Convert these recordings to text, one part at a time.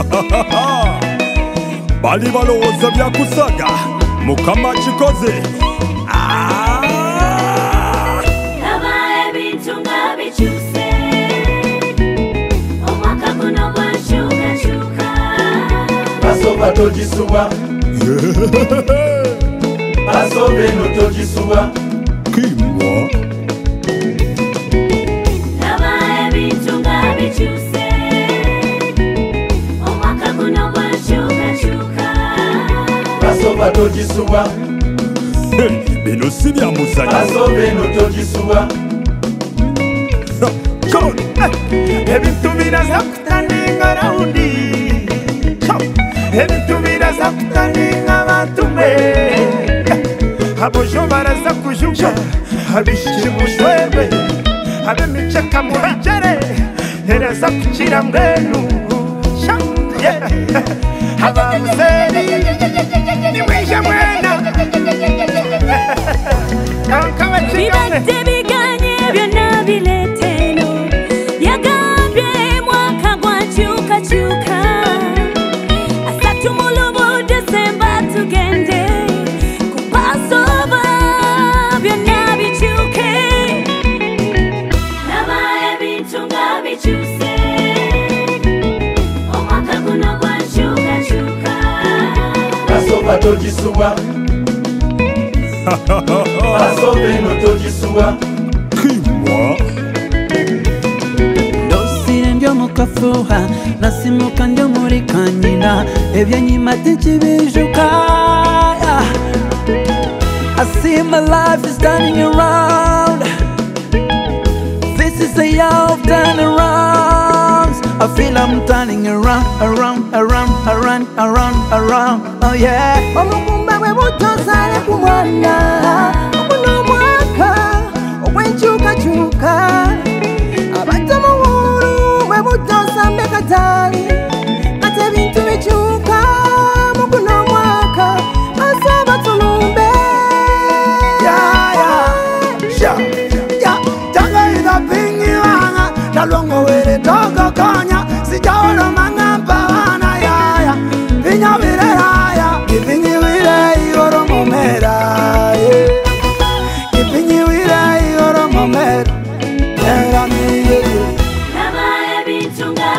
bali balowooza byakusaga mukama kikoze Yeah. Passo bem no teu de sua. totisuba bino sibya muzaaso bino totisuba eh. ebintu biraza kutaninga raundi ebintu biraza kutaninga batume eh. abojo baraza kujuga abishimushwebe abemice kamuhijere eraza kukira mbwenu abamuseri muri I see my life is turning around This is a year of turnarounds I feel I'm turning around, around, around, around, around, around ye omukumba bwe butosale ku mwana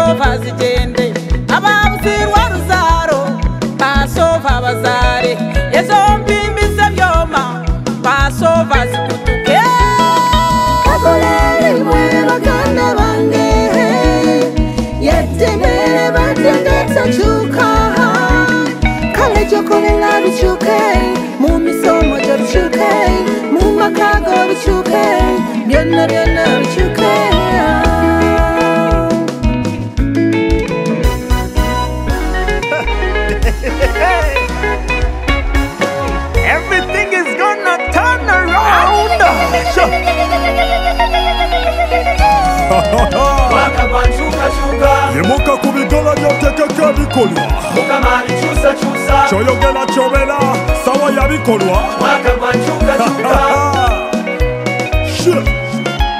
pasofa zitende ava musirwa ruzaro pasofa vazare yezombimbisa vyoma pasofa zikutuke kakolele mwe vakana vange yetemele vatendesa chuka kale chokovela vichuke mumisomo jovichuke mumakago vichuke vyona vyona yemuka ku bidola byotegeka ebikolwa kyoyogera kyobera sawa yabikolwa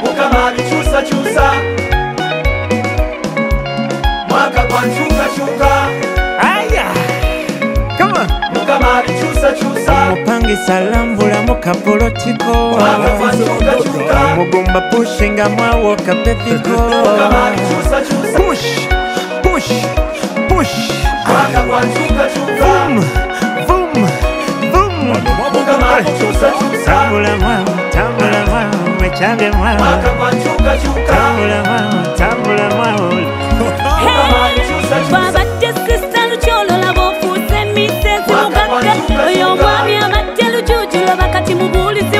mukama bikyusakyusa mwaka gwa nkyukakyuka mukama bikyusakyusa omupangisa lambulamu kapolotiko omugumba pushinga mwawo kapepiko push, push, push. Paka kwa chuka chuka. Boom, boom, boom. Wabuka mako chusa chusa. Tambula mwangu, tambula mwangu, mechange mwangu. Paka kwa chuka chuka. Tambula mwangu, tambula mwangu. Hey, baba jesu stalu cholo la bofu semi sensi mugaka. Oyo mwami abate lujuju la bakati mubuli si